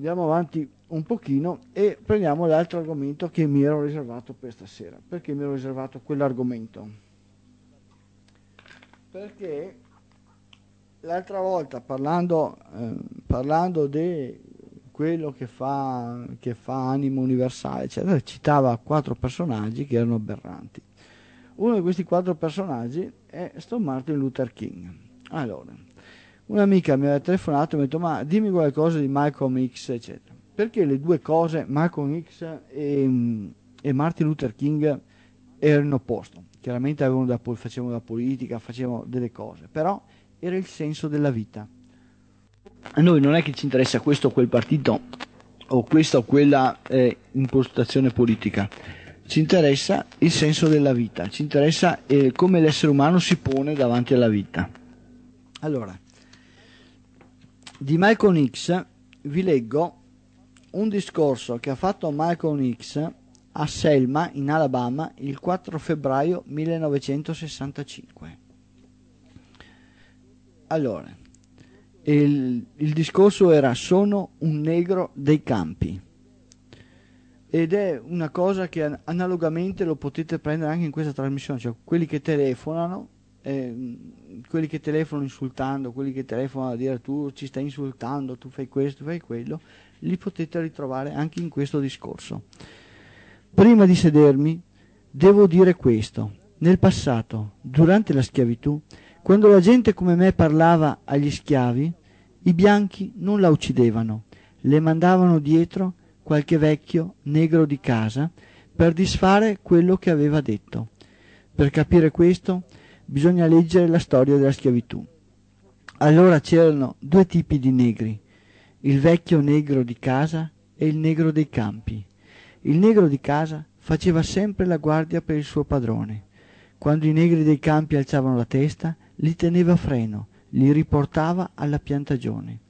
andiamo avanti un pochino e prendiamo l'altro argomento che mi ero riservato per stasera. Perché mi ero riservato quell'argomento? Perché l'altra volta parlando, eh, parlando di quello che fa, che fa animo universale, eccetera, citava quattro personaggi che erano aberranti. Uno di questi quattro personaggi è sto Martin Luther King. Allora, un'amica mi aveva telefonato e mi ha detto ma dimmi qualcosa di Malcolm X eccetera. Perché le due cose Malcolm X e, e Martin Luther King erano in opposto chiaramente da, facevano la politica facevano delle cose però era il senso della vita. A noi non è che ci interessa questo o quel partito o questa o quella eh, impostazione politica. Ci interessa il senso della vita ci interessa eh, come l'essere umano si pone davanti alla vita. Allora di Malcolm X vi leggo un discorso che ha fatto Malcolm X a Selma in Alabama il 4 febbraio 1965. Allora, il, il discorso era sono un negro dei campi ed è una cosa che analogamente lo potete prendere anche in questa trasmissione, cioè quelli che telefonano eh, quelli che telefonano insultando, quelli che telefonano a dire tu ci stai insultando, tu fai questo, tu fai quello, li potete ritrovare anche in questo discorso. Prima di sedermi, devo dire questo. Nel passato, durante la schiavitù, quando la gente come me parlava agli schiavi, i bianchi non la uccidevano, le mandavano dietro qualche vecchio negro di casa per disfare quello che aveva detto. Per capire questo, bisogna leggere la storia della schiavitù. Allora c'erano due tipi di negri, il vecchio negro di casa e il negro dei campi. Il negro di casa faceva sempre la guardia per il suo padrone. Quando i negri dei campi alzavano la testa, li teneva a freno, li riportava alla piantagione.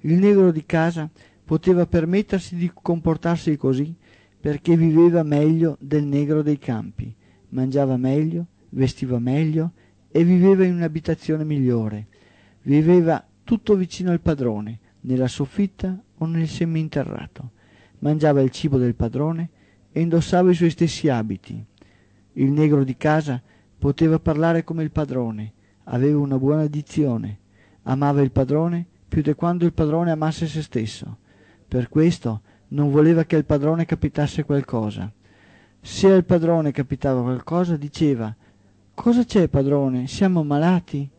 Il negro di casa poteva permettersi di comportarsi così perché viveva meglio del negro dei campi, mangiava meglio, vestiva meglio e viveva in un'abitazione migliore. Viveva tutto vicino al padrone, nella soffitta o nel seminterrato. Mangiava il cibo del padrone e indossava i suoi stessi abiti. Il negro di casa poteva parlare come il padrone, aveva una buona dizione, amava il padrone più di quando il padrone amasse se stesso. Per questo non voleva che al padrone capitasse qualcosa. Se al padrone capitava qualcosa, diceva Cosa c'è, padrone? Siamo malati?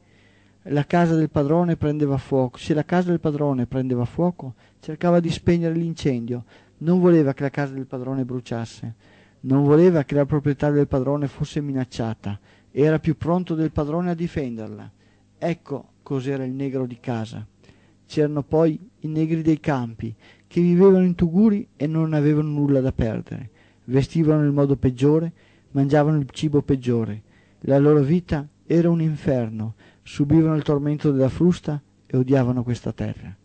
La casa del padrone prendeva fuoco. Se la casa del padrone prendeva fuoco, cercava di spegnere l'incendio. Non voleva che la casa del padrone bruciasse. Non voleva che la proprietà del padrone fosse minacciata. Era più pronto del padrone a difenderla. Ecco cos'era il negro di casa. C'erano poi i negri dei campi, che vivevano in tuguri e non avevano nulla da perdere. Vestivano nel modo peggiore, mangiavano il cibo peggiore la loro vita era un inferno, subivano il tormento della frusta e odiavano questa terra.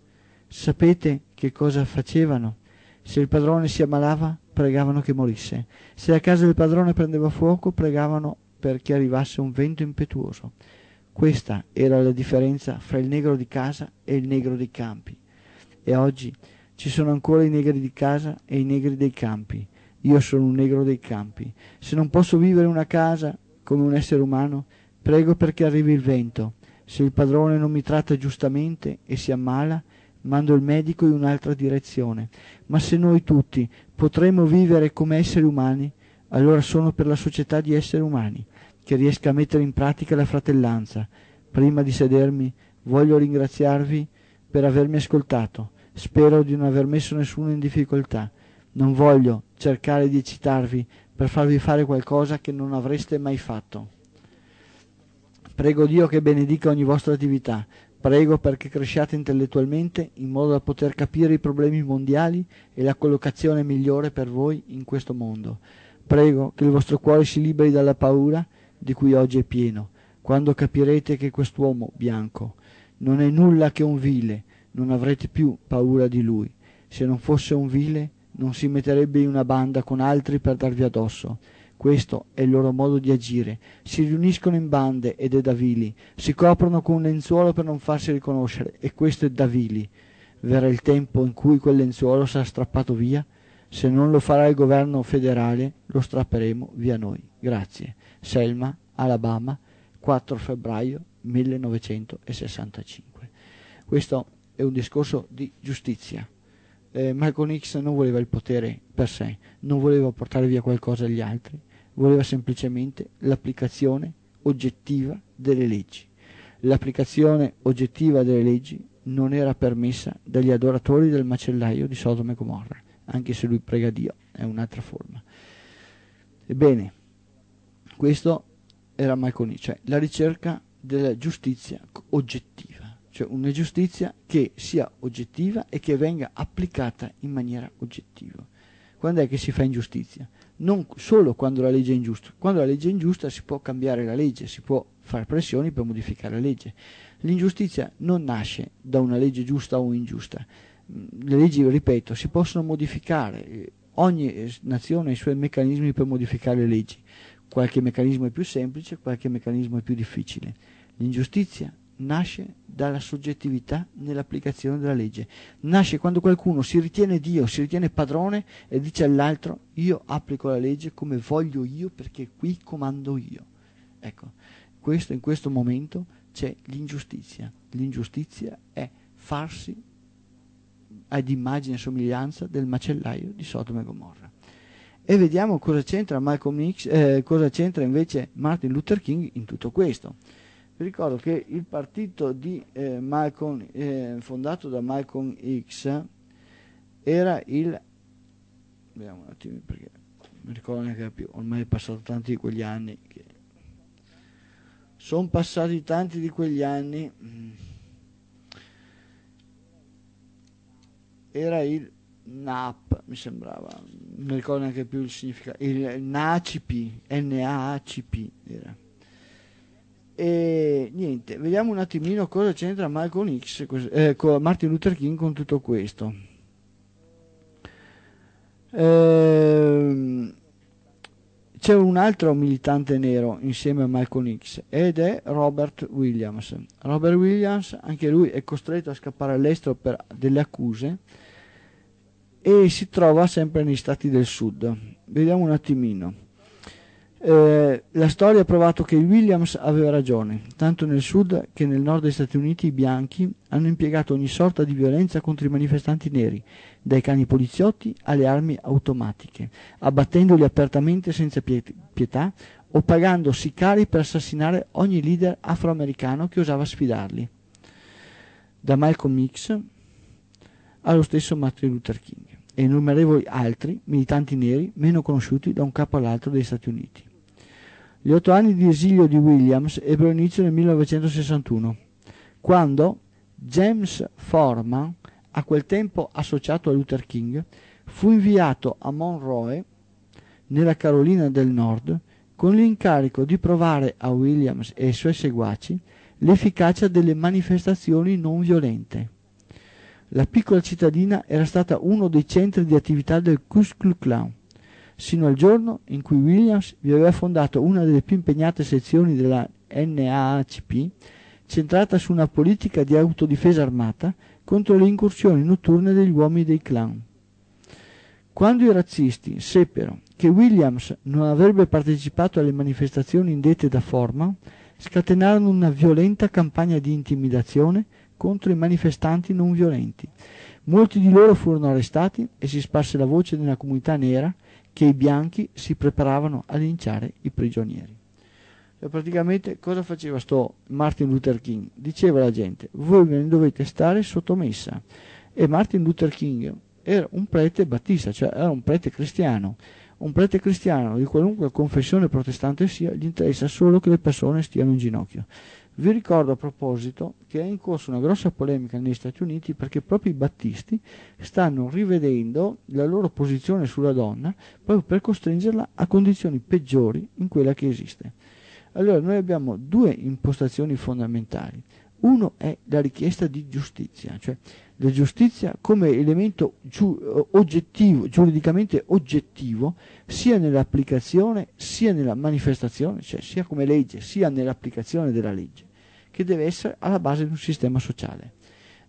Sapete che cosa facevano? Se il padrone si ammalava, pregavano che morisse. Se la casa del padrone prendeva fuoco, pregavano perché arrivasse un vento impetuoso. Questa era la differenza fra il negro di casa e il negro dei campi. E oggi ci sono ancora i negri di casa e i negri dei campi. Io sono un negro dei campi. Se non posso vivere in una casa come un essere umano, prego perché arrivi il vento. Se il padrone non mi tratta giustamente e si ammala, mando il medico in un'altra direzione. Ma se noi tutti potremo vivere come esseri umani, allora sono per la società di esseri umani, che riesca a mettere in pratica la fratellanza. Prima di sedermi, voglio ringraziarvi per avermi ascoltato. Spero di non aver messo nessuno in difficoltà. Non voglio cercare di eccitarvi per farvi fare qualcosa che non avreste mai fatto. Prego Dio che benedica ogni vostra attività. Prego perché cresciate intellettualmente in modo da poter capire i problemi mondiali e la collocazione migliore per voi in questo mondo. Prego che il vostro cuore si liberi dalla paura di cui oggi è pieno, quando capirete che quest'uomo bianco non è nulla che un vile, non avrete più paura di lui. Se non fosse un vile, non si metterebbe in una banda con altri per darvi addosso. Questo è il loro modo di agire. Si riuniscono in bande ed è da vili. Si coprono con un lenzuolo per non farsi riconoscere e questo è da vili. verrà il tempo in cui quel lenzuolo sarà strappato via? Se non lo farà il governo federale, lo strapperemo via noi. Grazie. Selma, Alabama, 4 febbraio 1965. Questo è un discorso di giustizia. Eh, Malcolm X non voleva il potere per sé, non voleva portare via qualcosa agli altri, voleva semplicemente l'applicazione oggettiva delle leggi. L'applicazione oggettiva delle leggi non era permessa dagli adoratori del macellaio di Sodoma e Gomorra, anche se lui prega Dio, è un'altra forma. Ebbene, questo era Malcolm X, cioè la ricerca della giustizia oggettiva, cioè una giustizia che sia oggettiva e che venga applicata in maniera oggettiva. Quando è che si fa ingiustizia? Non solo quando la legge è ingiusta, quando la legge è ingiusta si può cambiare la legge, si può fare pressioni per modificare la legge. L'ingiustizia non nasce da una legge giusta o ingiusta. Le leggi, ripeto, si possono modificare, ogni nazione ha i suoi meccanismi per modificare le leggi. Qualche meccanismo è più semplice, qualche meccanismo è più difficile. L'ingiustizia nasce dalla soggettività nell'applicazione della legge. Nasce quando qualcuno si ritiene Dio, si ritiene padrone e dice all'altro io applico la legge come voglio io perché qui comando io. Ecco, questo, in questo momento c'è l'ingiustizia. L'ingiustizia è farsi ad immagine e somiglianza del macellaio di Sodoma e Gomorra. E vediamo cosa c'entra, X, eh, cosa c'entra invece Martin Luther King in tutto questo. Vi ricordo che il partito di eh, Malcolm, eh, fondato da Malcolm X era il... Vediamo un attimo perché non ricordo neanche più, ormai è passato tanti di quegli anni. Che... Sono passati tanti di quegli anni. Era il NAP, mi sembrava, non ricordo neanche più il significato, il NACP, N-A-C-P era e niente, vediamo un attimino cosa c'entra Malcolm X, eh, Martin Luther King con tutto questo. Eh, c'è un altro militante nero insieme a Malcolm X ed è Robert Williams. Robert Williams, anche lui è costretto a scappare all'estero per delle accuse e si trova sempre negli stati del sud. Vediamo un attimino. Eh, la storia ha provato che Williams aveva ragione. Tanto nel sud che nel nord degli Stati Uniti i bianchi hanno impiegato ogni sorta di violenza contro i manifestanti neri, dai cani poliziotti alle armi automatiche, abbattendoli apertamente senza pietà o pagando sicari per assassinare ogni leader afroamericano che osava sfidarli. Da Malcolm X allo stesso Martin Luther King e innumerevoli altri militanti neri meno conosciuti da un capo all'altro degli Stati Uniti. Gli otto anni di esilio di Williams ebbero inizio nel 1961, quando James Forman, a quel tempo associato a Luther King, fu inviato a Monroe, nella Carolina del Nord, con l'incarico di provare a Williams e ai suoi seguaci l'efficacia delle manifestazioni non violente. La piccola cittadina era stata uno dei centri di attività del Ku Klux Klan sino al giorno in cui Williams vi aveva fondato una delle più impegnate sezioni della NAACP, centrata su una politica di autodifesa armata contro le incursioni notturne degli uomini dei clan. Quando i razzisti seppero che Williams non avrebbe partecipato alle manifestazioni indette da Forman, scatenarono una violenta campagna di intimidazione contro i manifestanti non violenti. Molti di loro furono arrestati e si sparse la voce nella comunità nera che i bianchi si preparavano a linciare i prigionieri. Cioè, praticamente cosa faceva sto Martin Luther King? Diceva alla gente, voi ne dovete stare sottomessa. E Martin Luther King era un prete battista, cioè era un prete cristiano. Un prete cristiano di qualunque confessione protestante sia, gli interessa solo che le persone stiano in ginocchio. Vi ricordo a proposito che è in corso una grossa polemica negli Stati Uniti perché proprio i battisti stanno rivedendo la loro posizione sulla donna proprio per costringerla a condizioni peggiori in quella che esiste. Allora noi abbiamo due impostazioni fondamentali. Uno è la richiesta di giustizia, cioè la giustizia come elemento giu- oggettivo, giuridicamente oggettivo, sia nell'applicazione sia nella manifestazione, cioè sia come legge sia nell'applicazione della legge che deve essere alla base di un sistema sociale.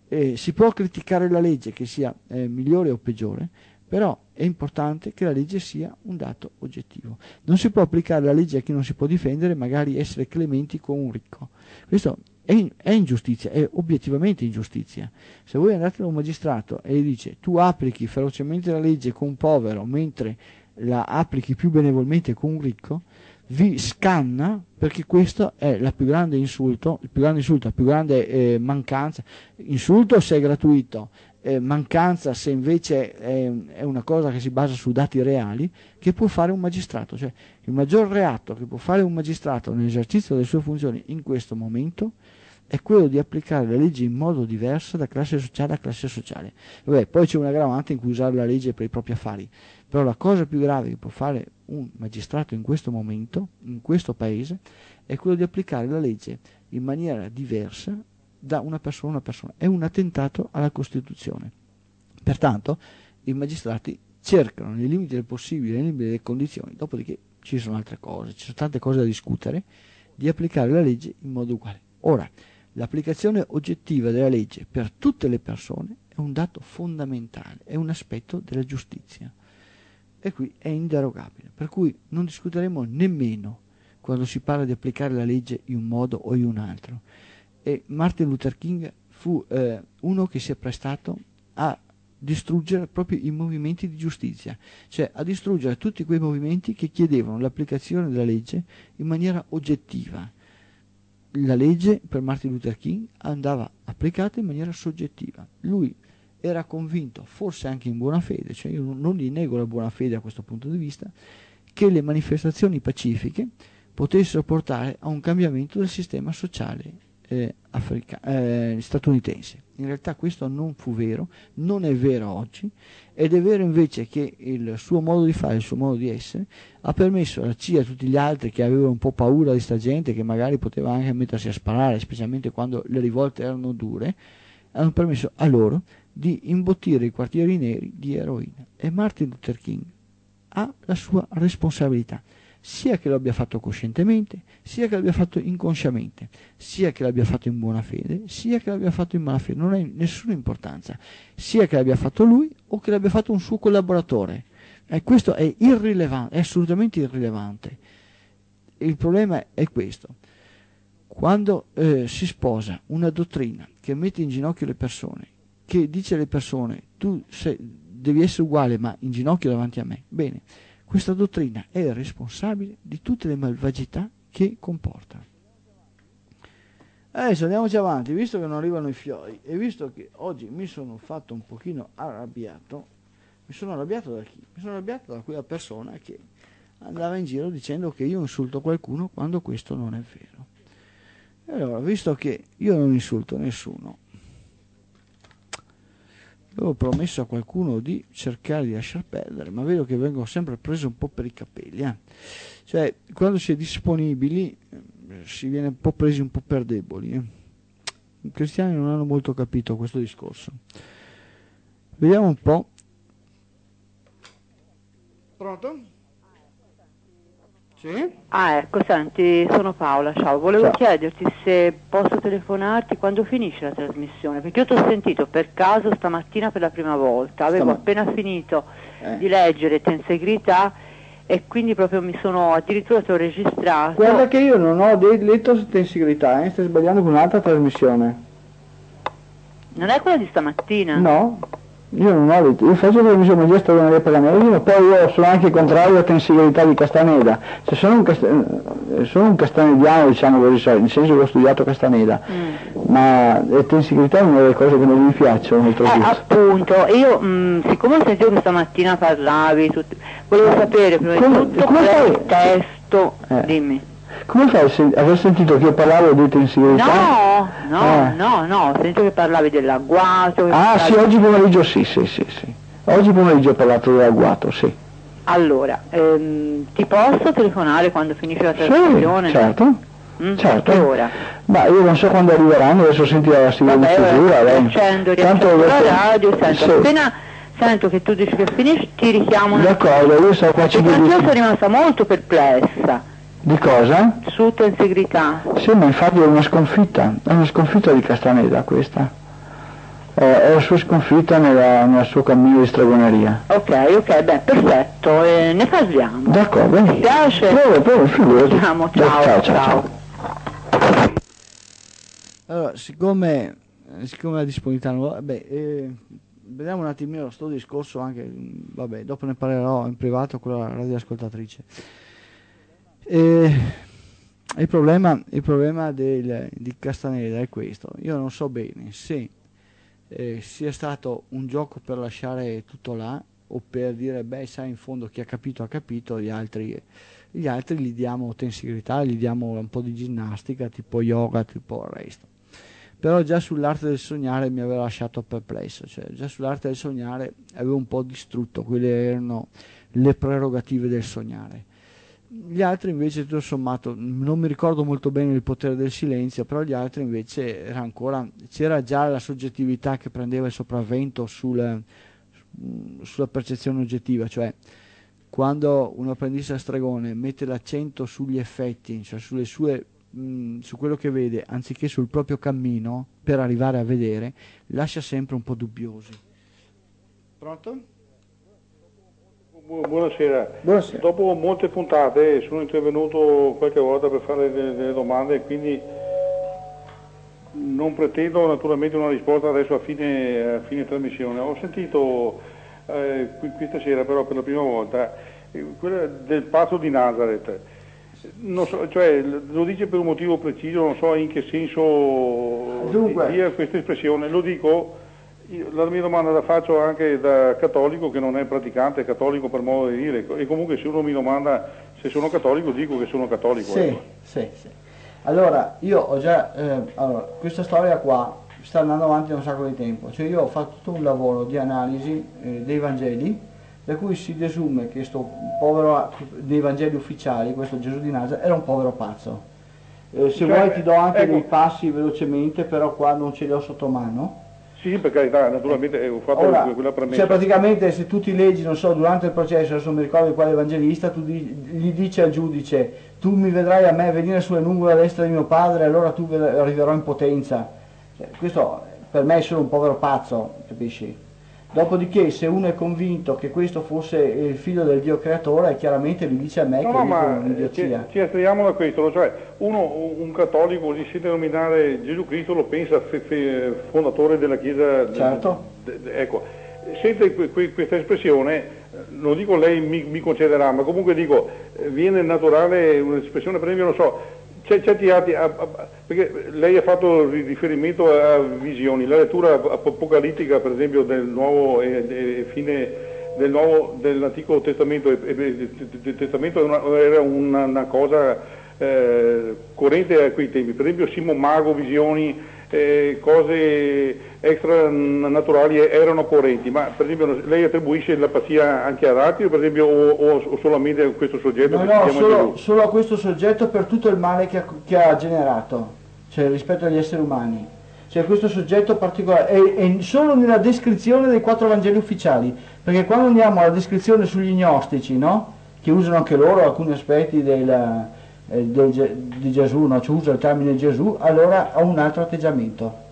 Eh, si può criticare la legge che sia eh, migliore o peggiore, però è importante che la legge sia un dato oggettivo. Non si può applicare la legge a chi non si può difendere, magari essere clementi con un ricco. Questo è, è ingiustizia, è obiettivamente ingiustizia. Se voi andate da un magistrato e gli dice tu applichi ferocemente la legge con un povero mentre la applichi più benevolmente con un ricco, vi scanna perché questo è la più grande insulto, il più grande insulto, la più grande eh, mancanza. Insulto se è gratuito, eh, mancanza se invece è, è, una cosa che si basa su dati reali che può fare un magistrato. Cioè il maggior reato che può fare un magistrato nell'esercizio delle sue funzioni in questo momento è quello di applicare la legge in modo diverso da classe sociale a classe sociale. Vabbè, poi c'è un aggravante in cui usare la legge per i propri affari, però la cosa più grave che può fare un magistrato in questo momento, in questo paese, è quello di applicare la legge in maniera diversa da una persona a una persona. È un attentato alla Costituzione. Pertanto i magistrati cercano nei limiti del possibile, nei limiti delle condizioni, dopodiché ci sono altre cose, ci sono tante cose da discutere, di applicare la legge in modo uguale. Ora, l'applicazione oggettiva della legge per tutte le persone è un dato fondamentale, è un aspetto della giustizia e qui è inderogabile, per cui non discuteremo nemmeno quando si parla di applicare la legge in un modo o in un altro e Martin Luther King fu eh, uno che si è prestato a distruggere proprio i movimenti di giustizia, cioè a distruggere tutti quei movimenti che chiedevano l'applicazione della legge in maniera oggettiva. La legge per Martin Luther King andava applicata in maniera soggettiva. Lui era convinto, forse anche in buona fede, cioè io non gli nego la buona fede a questo punto di vista, che le manifestazioni pacifiche potessero portare a un cambiamento del sistema sociale eh, africa- eh, statunitense. In realtà questo non fu vero, non è vero oggi, ed è vero invece che il suo modo di fare, il suo modo di essere, ha permesso alla CIA e a tutti gli altri che avevano un po' paura di sta gente, che magari poteva anche mettersi a sparare, specialmente quando le rivolte erano dure, hanno permesso a loro di imbottire i quartieri neri di eroina. E Martin Luther King ha la sua responsabilità sia che lo abbia fatto coscientemente, sia che l'abbia fatto inconsciamente, sia che l'abbia fatto in buona fede, sia che l'abbia fatto in malafede, non ha nessuna importanza, sia che l'abbia fatto lui o che l'abbia fatto un suo collaboratore. E questo è irrilevante, è assolutamente irrilevante. Il problema è questo. Quando eh, si sposa una dottrina che mette in ginocchio le persone, che dice alle persone tu sei, devi essere uguale ma in ginocchio davanti a me, bene, questa dottrina è responsabile di tutte le malvagità che comporta. Adesso andiamoci avanti, visto che non arrivano i fiori e visto che oggi mi sono fatto un pochino arrabbiato, mi sono arrabbiato da chi? Mi sono arrabbiato da quella persona che andava in giro dicendo che io insulto qualcuno quando questo non è vero. E allora, visto che io non insulto nessuno, avevo promesso a qualcuno di cercare di lasciar perdere, ma vedo che vengo sempre preso un po' per i capelli. Eh. Cioè, quando si è disponibili eh, si viene un po' presi un po' per deboli. Eh. I cristiani non hanno molto capito questo discorso. Vediamo un po'. Pronto? Sì? Ah ecco, senti, sono Paola, ciao. Volevo ciao. chiederti se posso telefonarti quando finisce la trasmissione, perché io ti ho sentito per caso stamattina per la prima volta, avevo Stam- appena finito eh. di leggere Tensegrità e quindi proprio mi sono, addirittura ti ho registrato. Guarda che io non ho letto Tensegrità, eh? stai sbagliando con un'altra trasmissione. Non è quella di stamattina? No. Io non ho io faccio la missione gesta di Maria Paganelli, poi io sono anche contrario alla tensibilità di Castaneda. Se sono un, cast- eh, sono un castanediano, diciamo così, nel senso che ho studiato Castaneda, mm. ma la tensibilità è una delle cose che non mi piacciono molto eh, appunto, io mh, mm, siccome ho sentito che stamattina parlavi, tut- volevo sapere prima di tutto qual è il testo, eh. dimmi. Come fai sen- aver sentito che io parlavo di tensibilità? No, no, eh. no, no, ho sentito che parlavi dell'agguato. ah parlavi... sì, oggi pomeriggio sì, sì, sì, sì. Oggi pomeriggio ho parlato dell'agguato, sì. Allora, ehm, ti posso telefonare quando finisce la trasmissione? Sì, certo. Mm, certo. Ora. Ma io non so quando arriveranno, adesso sentirò la sigla di chiusura. Accendo, riaccendo la radio, sento sì. appena sento che tu dici che finisci, ti richiamo. D'accordo, io so qua ci Io sono rimasta molto perplessa. Di cosa? Su integrità. Sì, ma infatti è una sconfitta, è una sconfitta di Castaneda questa. è la sua sconfitta nella, nel suo cammino di stregoneria. Ok, ok, beh, perfetto, eh, ne parliamo. D'accordo, Mi piace? Prova, prova, figurati. Ciao, ciao. ciao. ciao. Allora, siccome, siccome la disponibilità non vabbè, eh, vediamo un attimino sto discorso anche, vabbè, dopo ne parlerò in privato con la radioascoltatrice. Eh, il problema, il problema del, di Castaneda è questo, io non so bene se eh, sia stato un gioco per lasciare tutto là o per dire beh sai in fondo chi ha capito ha capito, gli altri, gli altri gli diamo tensibilità, gli diamo un po' di ginnastica tipo yoga, tipo il resto. Però già sull'arte del sognare mi aveva lasciato perplesso, cioè già sull'arte del sognare avevo un po' distrutto quelle erano le prerogative del sognare gli altri invece tutto sommato non mi ricordo molto bene il potere del silenzio però gli altri invece era ancora c'era già la soggettività che prendeva il sopravvento sul, sulla percezione oggettiva cioè quando un apprendista stregone mette l'accento sugli effetti cioè sulle sue mh, su quello che vede anziché sul proprio cammino per arrivare a vedere lascia sempre un po' dubbiosi pronto? Buonasera. Buonasera. Dopo molte puntate sono intervenuto qualche volta per fare delle, delle domande e quindi non pretendo naturalmente una risposta adesso a fine, a fine trasmissione. Ho sentito eh, questa sera però per la prima volta eh, quella del pazzo di Nazareth. So, cioè, lo dice per un motivo preciso, non so in che senso Dunque. dia questa espressione. Lo dico la mia domanda la faccio anche da cattolico che non è praticante, cattolico per modo di dire, e comunque se uno mi domanda se sono cattolico dico che sono cattolico. Sì, ecco. sì, sì. Allora, io ho già, eh, allora, questa storia qua sta andando avanti da un sacco di tempo, cioè io ho fatto tutto un lavoro di analisi eh, dei Vangeli, da cui si desume che questo povero, dei Vangeli ufficiali, questo Gesù di Nazareth, era un povero pazzo. Eh, se Cioè, vuoi ti do anche ecco. dei passi velocemente, però qua non ce li ho sotto mano. Sì, per carità, naturalmente eh, ho fatto Ora, quella premessa. cioè praticamente se tu ti leggi, non so, durante il processo, adesso mi ricordo quale evangelista, tu gli dici al giudice, tu mi vedrai a me venire sulle nuvole a destra di mio padre, allora tu arriverò in potenza. Cioè, questo per me è solo un povero pazzo, capisci? Dopodiché se uno è convinto che questo fosse il figlio del Dio creatore, chiaramente gli dice a me No, che no, ma eh, ci, ci astriamo da questo, cioè uno, un cattolico si sente nominare Gesù Cristo, lo pensa fe- fe- fondatore della Chiesa. Certo. de- de- ecco, sente que- que- questa espressione, eh, non dico lei mi, mi concederà, ma comunque dico, eh, viene naturale un'espressione, per esempio, non so, c'è a- perché lei ha fatto ri- riferimento a visioni, la lettura ap- apocalittica per esempio del nuovo e, fine del nuovo, dell'Antico Testamento, il Testamento era una, una- cosa eh, corrente a quei tempi, per esempio Simo Mago, visioni, eh, cose extranaturali erano correnti, ma per esempio lei attribuisce la pazzia anche ad altri o per esempio o, o- solamente a questo soggetto No, no, solo, solo a questo soggetto per tutto il male che ha, che ha generato, cioè rispetto agli esseri umani. Cioè questo soggetto particolare, è, è solo nella descrizione dei quattro Vangeli ufficiali, perché quando andiamo alla descrizione sugli gnostici, no? che usano anche loro alcuni aspetti del, del Ge- di Gesù, no? cioè usa il termine Gesù, allora ha un altro atteggiamento.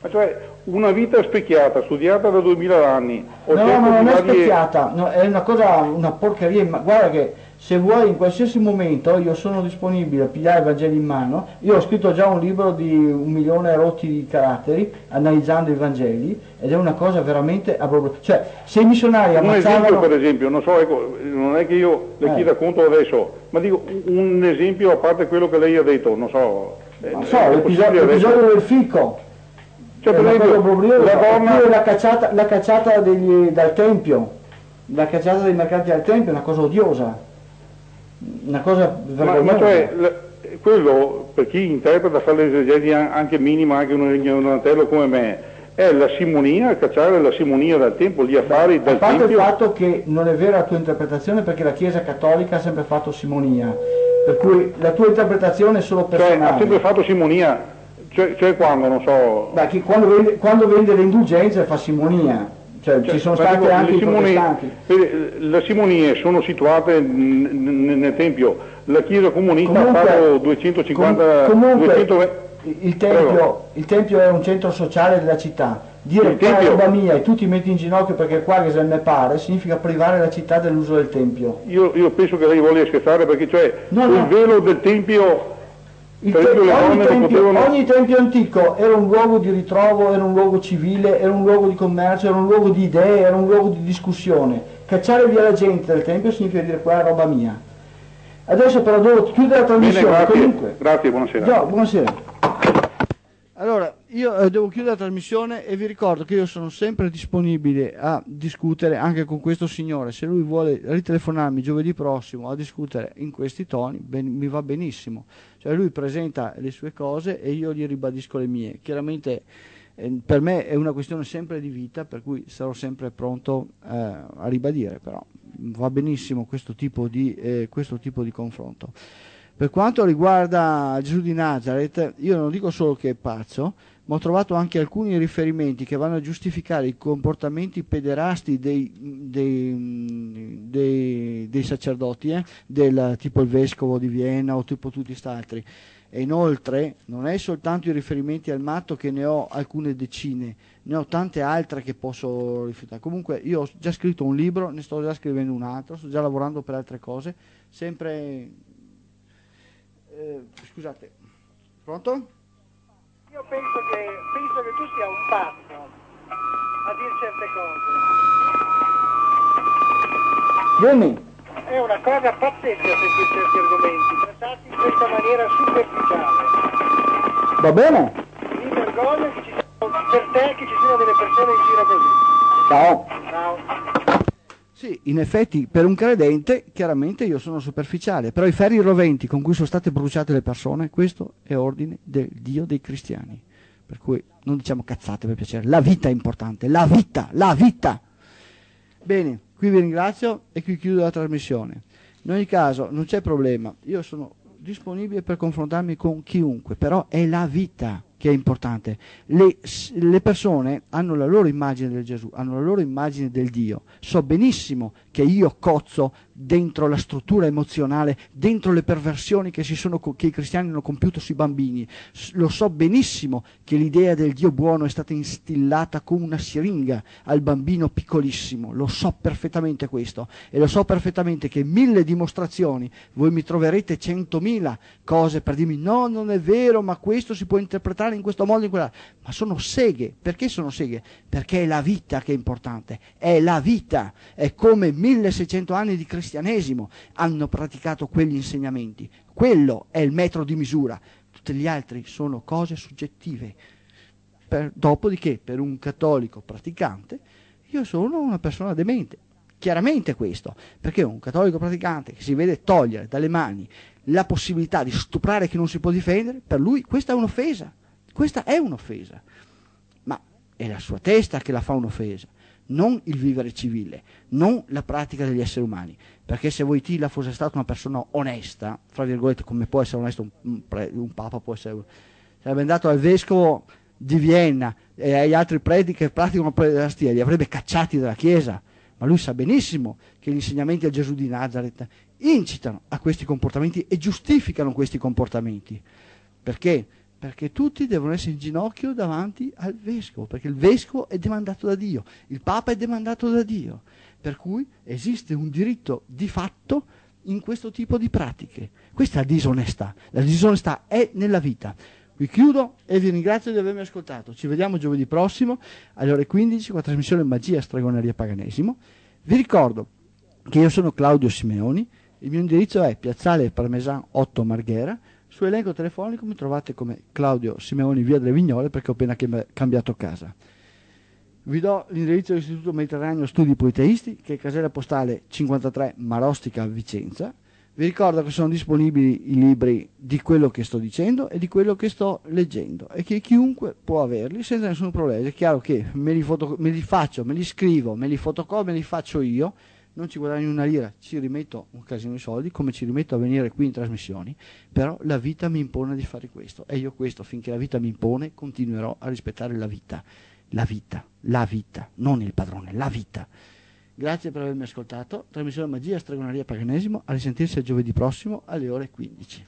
Ma cioè una vita specchiata, studiata da 2000 anni, No, no, non è specchiata, no, è una cosa, una porcheria, ma guarda che se vuoi in qualsiasi momento io sono disponibile a pigliare i Vangeli in mano, io ho scritto già un libro di un milione rotti di caratteri analizzando i Vangeli ed è una cosa veramente abbor- cioè se i missionari Un esempio ammazzavano per esempio, non so, ecco, non è che io le Eh. chieda conto adesso, ma dico un esempio a parte quello che lei ha detto, non so. eh, non so, l'episodio, del fico, Cioè, per esempio, borriosa, la donna, la cacciata, la cacciata degli- dal Tempio, la cacciata dei mercanti al Tempio è una cosa odiosa, una cosa ma, ma vergognosa. cioè, quello per chi interpreta, fa l'esegesi an- anche minima, anche un ignorantello come me, è la simonia, cacciare la simonia dal tempo, gli affari A dal parte il tempio. fatto che non è vera la tua interpretazione perché la Chiesa Cattolica ha sempre fatto simonia, per cui la tua interpretazione è solo Cioè, ha sempre personale. fatto simonia, cioè, cioè quando, non so, Beh, chi- quando, vende, quando vende le indulgenze fa simonia, cioè, Cioè, ci sono ma state dico, anche le i simonie- protestanti. vedi, Le simonie sono situate nel Tempio, la Chiesa comunista Comunque- ha fatto 250... Com- comunque 220 il tempio, il tempio è un centro sociale della città, Dire qua è roba mia e tu ti metti in ginocchio perché qua che se ne pare, significa privare la città dell'uso del Tempio. Io, io penso che lei voglia scherzare perché cioè no, no. il velo del Tempio il te- ogni, tempio, potevano... ogni, tempio, antico era un luogo di ritrovo, era un luogo civile, era un luogo di commercio, era un luogo di idee, era un luogo di discussione. Cacciare via la gente dal tempio significa dire qua è roba mia. Adesso però devo chiudere la trasmissione. Bene, grazie. Comunque. Grazie, buonasera. No, buonasera. Allora, io eh, devo chiudere la trasmissione e vi ricordo che io sono sempre disponibile a discutere anche con questo signore. Se lui vuole ritelefonarmi giovedì prossimo a discutere in questi toni, ben, mi va benissimo. Cioè lui presenta le sue cose e io gli ribadisco le mie. Chiaramente eh, per me è una questione sempre di vita, per cui sarò sempre pronto eh, a ribadire, però va benissimo questo tipo di, eh, questo tipo di confronto. Per quanto riguarda Gesù di Nazareth, io non dico solo che è pazzo, ma ho trovato anche alcuni riferimenti che vanno a giustificare i comportamenti pederasti dei, dei, dei, dei sacerdoti, eh? Del, tipo il vescovo di Vienna o tipo tutti questi altri. E inoltre non è soltanto i riferimenti al matto che ne ho alcune decine, ne ho tante altre che posso rifiutare. Comunque io ho già scritto un libro, ne sto già scrivendo un altro, sto già lavorando per altre cose, sempre eh, scusate, pronto? Io penso che, penso che tu sia un pazzo a dire certe cose. Vieni. È una cosa pazzesca sentire certi argomenti, trattati in questa maniera superficiale. Va bene? Mi vergogno che ci siano, per te che ci siano delle persone in giro così. Ciao. Ciao. Sì, in effetti per un credente chiaramente io sono superficiale, però i ferri roventi con cui sono state bruciate le persone, questo è ordine del Dio dei cristiani. Per cui non diciamo cazzate per piacere, la vita è importante, la vita, la vita. Bene, qui vi ringrazio e qui chiudo la trasmissione. In ogni caso non c'è problema, io sono disponibile per confrontarmi con chiunque, però è la vita che è importante. Le, le, persone hanno la loro immagine del Gesù, hanno la loro immagine del Dio. So benissimo che io cozzo dentro la struttura emozionale, dentro le perversioni che, sono, che, i cristiani hanno compiuto sui bambini. Lo so benissimo che l'idea del Dio buono è stata instillata come una siringa al bambino piccolissimo. Lo so perfettamente questo e lo so perfettamente che mille dimostrazioni, voi mi troverete centomila cose per dirmi no, non è vero, ma questo si può interpretare in questo modo, in quella. Ma sono seghe. Perché sono seghe? Perché è la vita che è importante. È la vita. È come 1600 anni di cristianesimo hanno praticato quegli insegnamenti. Quello è il metro di misura. Tutti gli altri sono cose soggettive. Per, dopodiché, per un cattolico praticante, io sono una persona demente. Chiaramente questo, perché un cattolico praticante che si vede togliere dalle mani la possibilità di stuprare chi non si può difendere, per lui questa è un'offesa. Questa è un'offesa. Ma è la sua testa che la fa un'offesa non il vivere civile, non la pratica degli esseri umani. Perché se Wojtyla fosse stata una persona onesta, fra virgolette, come può essere onesto un, pre, un papa, può essere, sarebbe andato al vescovo di Vienna e agli altri preti che praticano la pederastia, li avrebbe cacciati dalla Chiesa. Ma lui sa benissimo che gli insegnamenti del Gesù di Nazareth incitano a questi comportamenti e giustificano questi comportamenti. Perché? perché tutti devono essere in ginocchio davanti al vescovo, perché il vescovo è demandato da Dio, il Papa è demandato da Dio, per cui esiste un diritto di fatto in questo tipo di pratiche. Questa è la disonestà, la disonestà è nella vita. Qui chiudo e vi ringrazio di avermi ascoltato. Ci vediamo giovedì prossimo alle ore 15 con la trasmissione Magia, Stregoneria, Paganesimo. Vi ricordo che io sono Claudio Simeoni, il mio indirizzo è Piazzale Parmesan 8 Marghera, su elenco telefonico mi trovate come Claudio Simeoni via delle Vignole perché ho appena cambiato casa. Vi do l'indirizzo dell'Istituto Mediterraneo Studi Politeisti che è casella postale 53 Marostica Vicenza. Vi ricordo che sono disponibili i libri di quello che sto dicendo e di quello che sto leggendo e che chiunque può averli senza nessun problema. È chiaro che me li, me li faccio, me li scrivo, me li fotocopio, me li faccio io non ci guadagno una lira, ci rimetto un casino di soldi, come ci rimetto a venire qui in trasmissioni, però la vita mi impone di fare questo e io questo, finché la vita mi impone, continuerò a rispettare la vita, la vita, la vita, non il padrone, la vita. Grazie per avermi ascoltato, trasmissione Magia Stregoneria Paganesimo, a risentirsi giovedì prossimo alle ore 15.